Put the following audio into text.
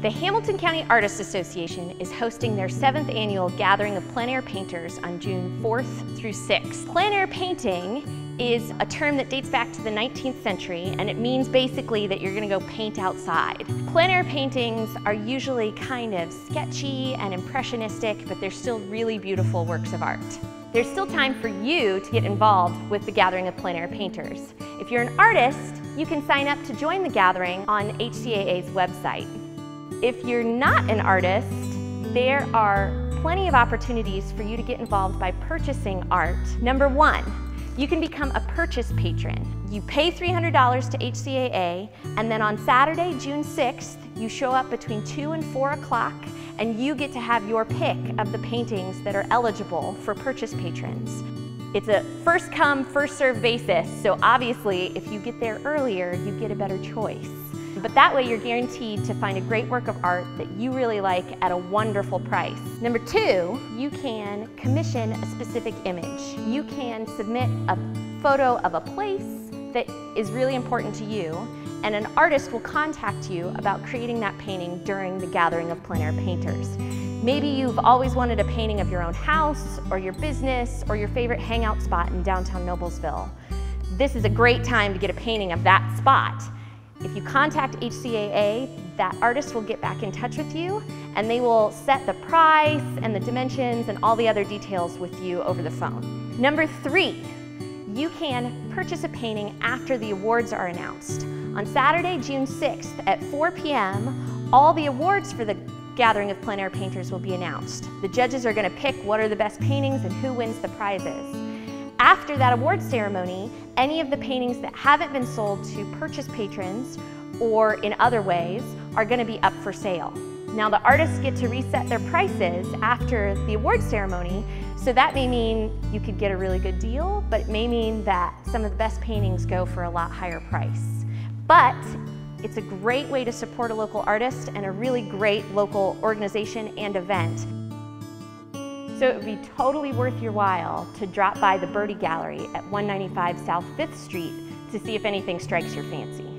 The Hamilton County Artists Association is hosting their seventh annual gathering of plein air painters on June 4th through 6th. Plein air painting is a term that dates back to the 19th century and it means basically that you're going to go paint outside. Plein air paintings are usually kind of sketchy and impressionistic, but they're still really beautiful works of art. There's still time for you to get involved with the Gathering of Plein Air Painters. If you're an artist, you can sign up to join the gathering on HCAA's website. If you're not an artist, there are plenty of opportunities for you to get involved by purchasing art. Number one, you can become a purchase patron. You pay $300 to HCAA, and then on Saturday, June 6th, you show up between 2 and 4 o'clock, and you get to have your pick of the paintings that are eligible for purchase patrons. It's a first come, first served basis, so obviously if you get there earlier, you get a better choice. But that way you're guaranteed to find a great work of art that you really like at a wonderful price. Number two, you can commission a specific image. You can submit a photo of a place that is really important to you and an artist will contact you about creating that painting during the gathering of plein air painters. Maybe you've always wanted a painting of your own house or your business or your favorite hangout spot in downtown Noblesville. This is a great time to get a painting of that spot. If you contact HCAA, that artist will get back in touch with you and they will set the price and the dimensions and all the other details with you over the phone. Number three, you can purchase a painting after the awards are announced. On Saturday, June 6th at 4 p.m., all the awards for the Gathering of Plein Air Painters will be announced. The judges are going to pick what are the best paintings and who wins the prizes. After that award ceremony, any of the paintings that haven't been sold to purchase patrons or in other ways are going to be up for sale. Now the artists get to reset their prices after the award ceremony, so that may mean you could get a really good deal, but it may mean that some of the best paintings go for a lot higher price. But it's a great way to support a local artist and a really great local organization and event. So it would be totally worth your while to drop by the Birdie Gallery at 195 South 5th Street to see if anything strikes your fancy.